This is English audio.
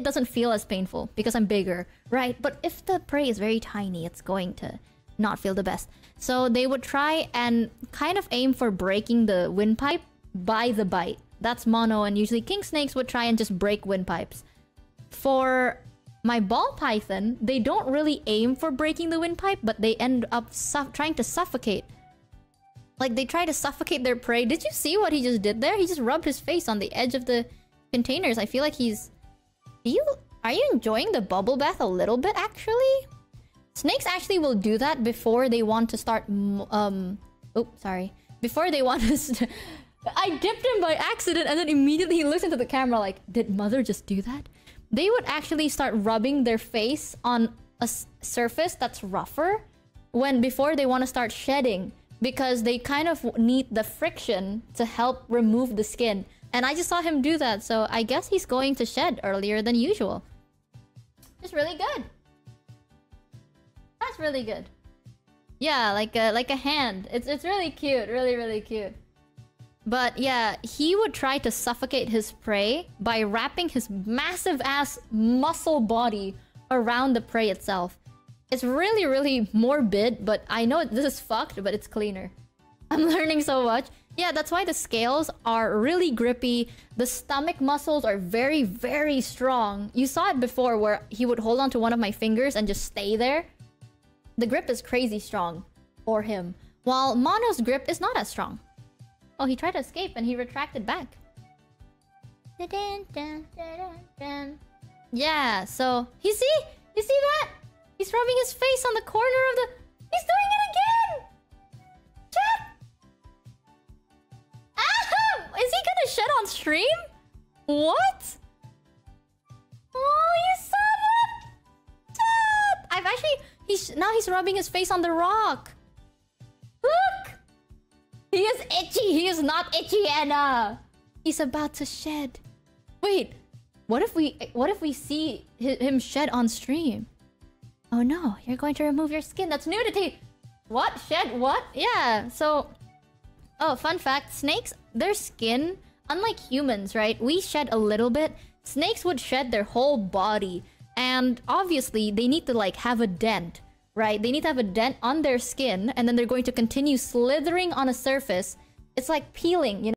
it doesn't feel as painful because I'm bigger, right? But if the prey is very tiny, it's going to not feel the best. So they would try and kind of aim for breaking the windpipe by the bite. That's mono, and usually king snakes would try and just break windpipes. For my ball python, they don't really aim for breaking the windpipe, but they end up trying to suffocate. Like they try to suffocate their prey. Did you see what he just did there? He just rubbed his face on the edge of the containers. I feel like he's... Are you... Are you enjoying the bubble bath a little bit, actually? Snakes actually will do that before they want to start... Um... Oh, sorry. Before they want to... I dipped him by accident and then immediately he looks into the camera like, did mother just do that? They would actually start rubbing their face on a surface that's rougher when before they want to start shedding because they kind of need the friction to help remove the skin. And I just saw him do that, so I guess he's going to shed earlier than usual. It's really good. That's really good. Yeah, like a like a hand. It's it's really cute, really really cute. But yeah, he would try to suffocate his prey by wrapping his massive ass muscle body around the prey itself. It's really, really morbid, but I know this is fucked, but it's cleaner. I'm learning so much. Yeah, that's why the scales are really grippy. The stomach muscles are very, very strong. You saw it before where he would hold on to one of my fingers and just stay there. The grip is crazy strong for him, while Mono's grip is not as strong. Oh, he tried to escape and he retracted back. Yeah, so... You see? You see that? He's rubbing his face on the corner of the... He's doing on stream? What? Oh, you saw that? I've actually... He's Now he's rubbing his face on the rock. Look! He is itchy. He is not itchy, Anna. He's about to shed. Wait. What if we... What if we see him shed on stream? Oh no, you're going to remove your skin. That's nudity. What? Shed what? Yeah, so... Oh, fun fact. Snakes, their skin, unlike humans, right? We shed a little bit. Snakes would shed their whole body. And obviously, they need to like have a dent, right? They need to have a dent on their skin. And then they're going to continue slithering on a surface. It's like peeling, you know?